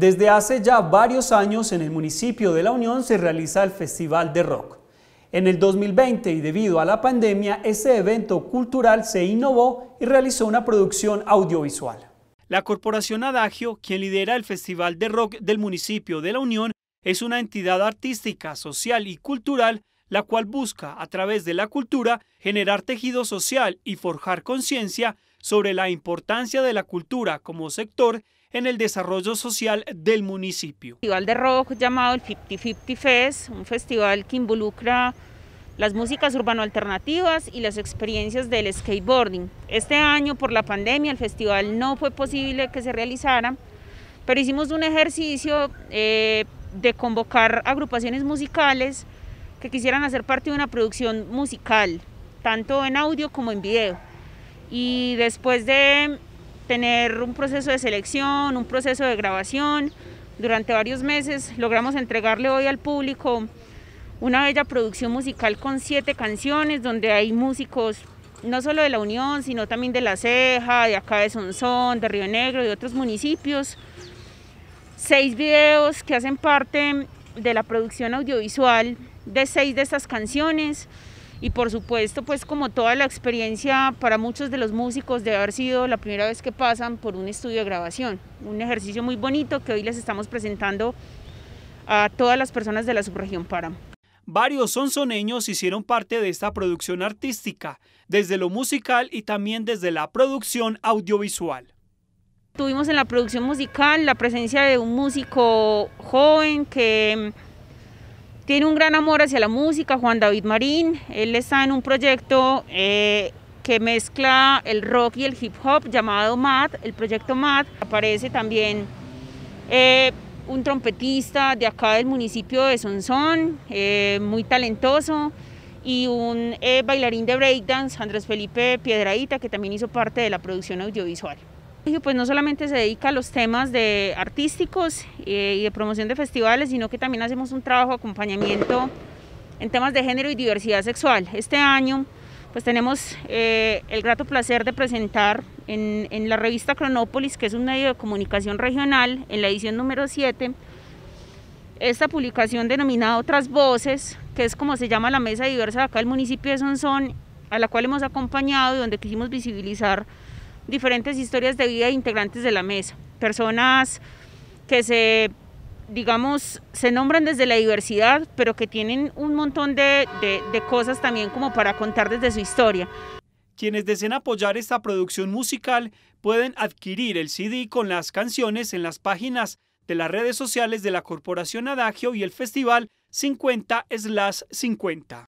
Desde hace ya varios años en el municipio de La Unión se realiza el Festival de Rock. En el 2020 y debido a la pandemia, este evento cultural se innovó y realizó una producción audiovisual. La Corporación Adagio, quien lidera el Festival de Rock del municipio de La Unión, es una entidad artística, social y cultural la cual busca, a través de la cultura, generar tejido social y forjar conciencia sobre la importancia de la cultura como sector en el desarrollo social del municipio. Festival de rock llamado el 50-50 Fest, un festival que involucra las músicas urbano alternativas y las experiencias del skateboarding. Este año por la pandemia el festival no fue posible que se realizara, pero hicimos un ejercicio eh, de convocar agrupaciones musicales que quisieran hacer parte de una producción musical, tanto en audio como en video. Y después de tener un proceso de selección, un proceso de grabación, durante varios meses logramos entregarle hoy al público una bella producción musical con siete canciones donde hay músicos no solo de la Unión, sino también de La Ceja, de acá de Sonsón, de Río Negro, de otros municipios. Seis videos que hacen parte de la producción audiovisual de seis de estas canciones y por supuesto pues como toda la experiencia para muchos de los músicos de haber sido la primera vez que pasan por un estudio de grabación, un ejercicio muy bonito que hoy les estamos presentando a todas las personas de la subregión Páramo. Varios sonsoneños hicieron parte de esta producción artística, desde lo musical y también desde la producción audiovisual. Tuvimos en la producción musical la presencia de un músico joven que tiene un gran amor hacia la música, Juan David Marín. Él está en un proyecto eh, que mezcla el rock y el hip hop llamado MAD, el proyecto MAD. Aparece también eh, un trompetista de acá del municipio de Sonsón, eh, muy talentoso, y un bailarín de breakdance, Andrés Felipe Piedraíta, que también hizo parte de la producción audiovisual. Pues no solamente se dedica a los temas de artísticos eh, y de promoción de festivales, sino que también hacemos un trabajo de acompañamiento en temas de género y diversidad sexual. Este año pues tenemos eh, el grato placer de presentar en, en, la revista Cronópolis, que es un medio de comunicación regional, en la edición número 7, esta publicación denominada Otras Voces, que es como se llama la mesa diversa de acá del municipio de Sonsón, a la cual hemos acompañado y donde quisimos visibilizar diferentes historias de vida de integrantes de la mesa, personas que se, digamos, se nombran desde la diversidad, pero que tienen un montón de, de cosas también como para contar desde su historia. Quienes deseen apoyar esta producción musical pueden adquirir el CD con las canciones en las páginas de las redes sociales de la Corporación Adagio y el Festival 50 50.